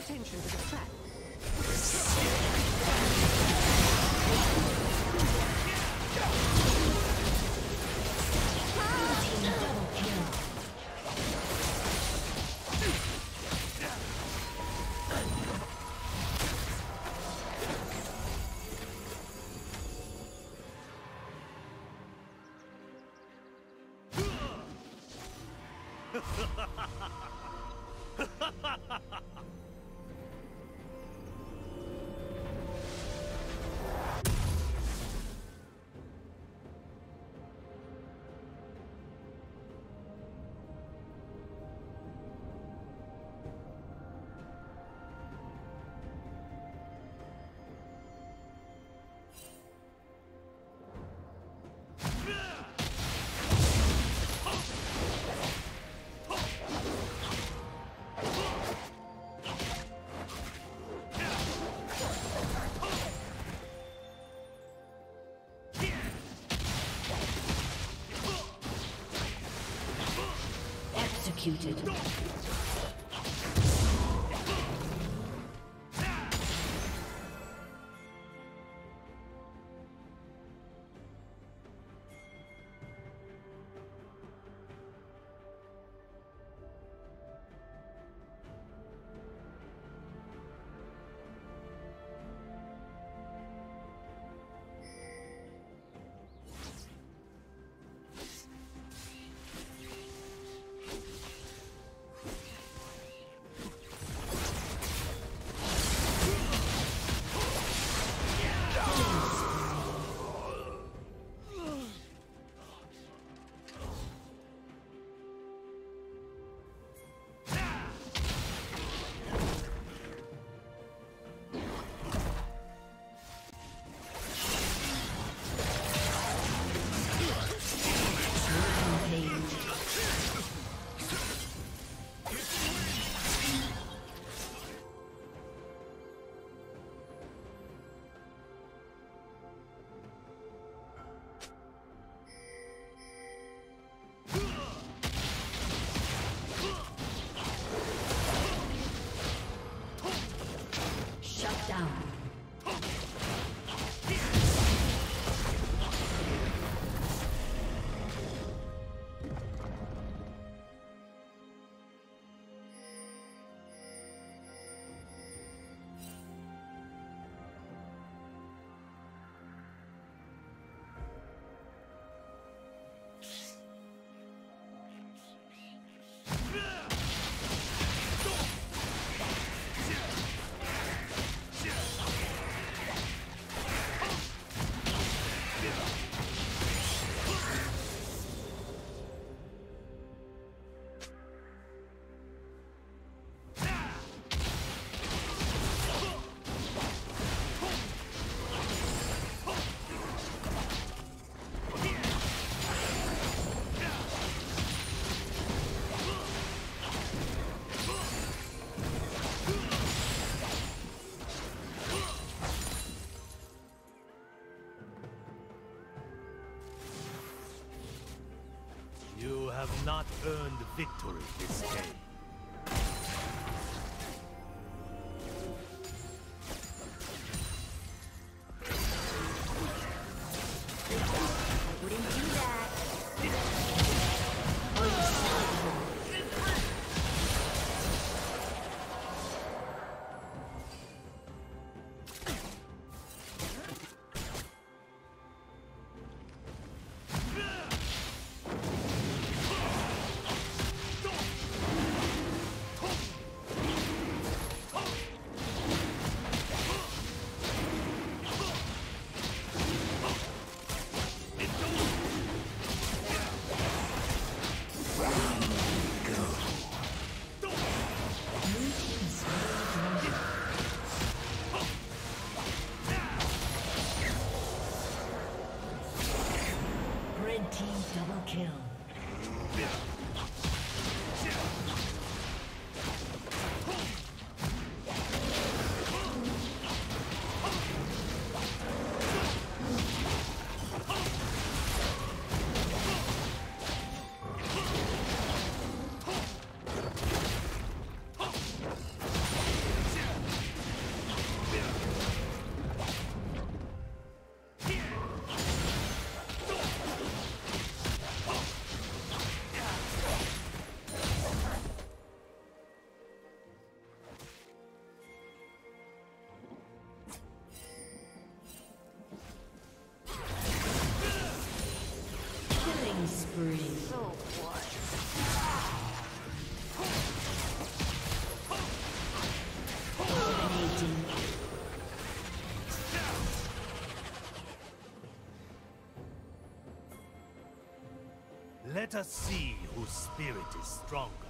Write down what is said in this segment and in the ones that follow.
attention to the track. Executed. Have not earned victory this game. Let us see whose spirit is stronger.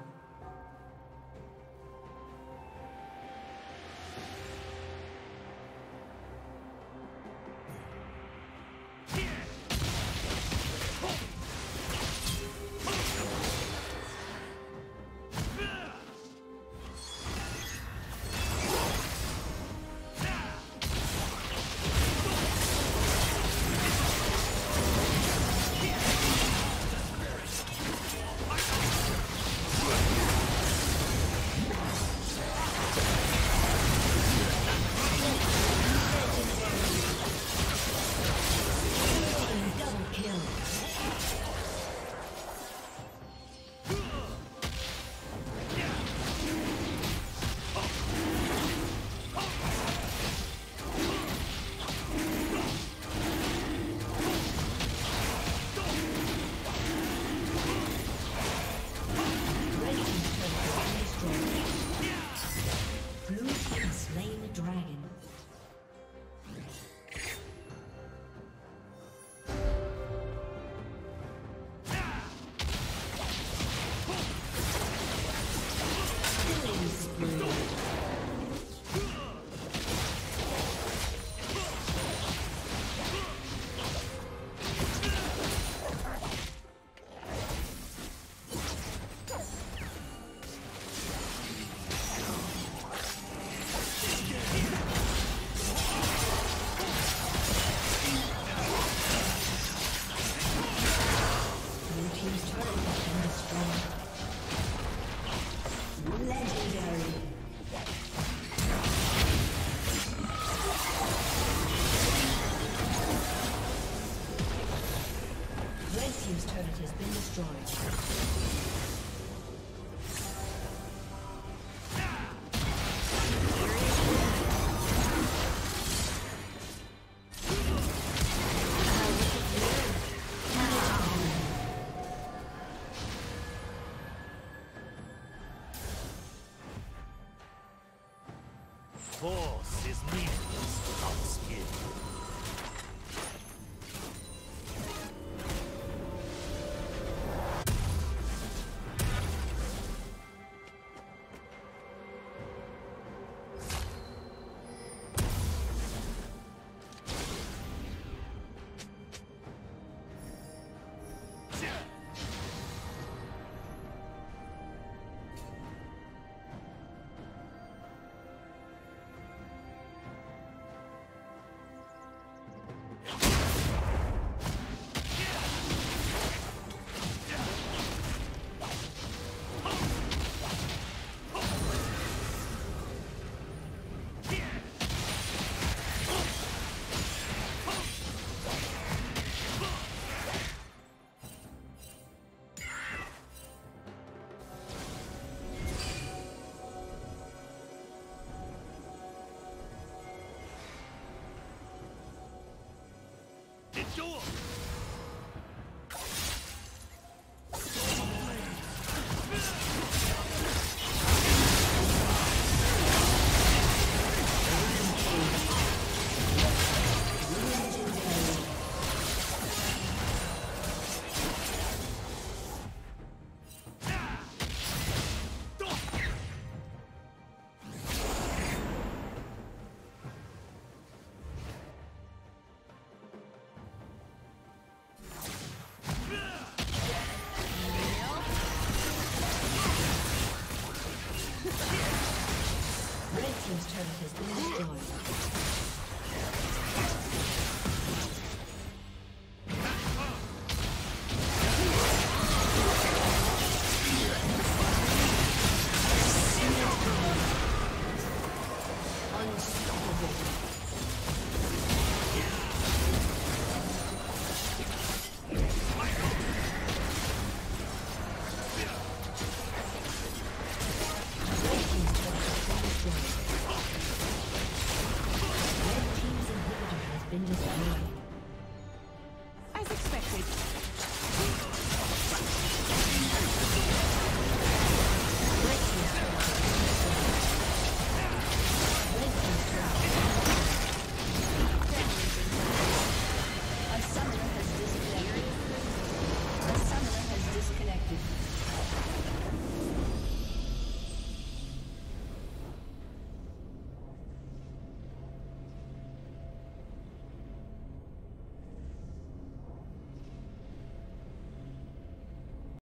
move. Endure!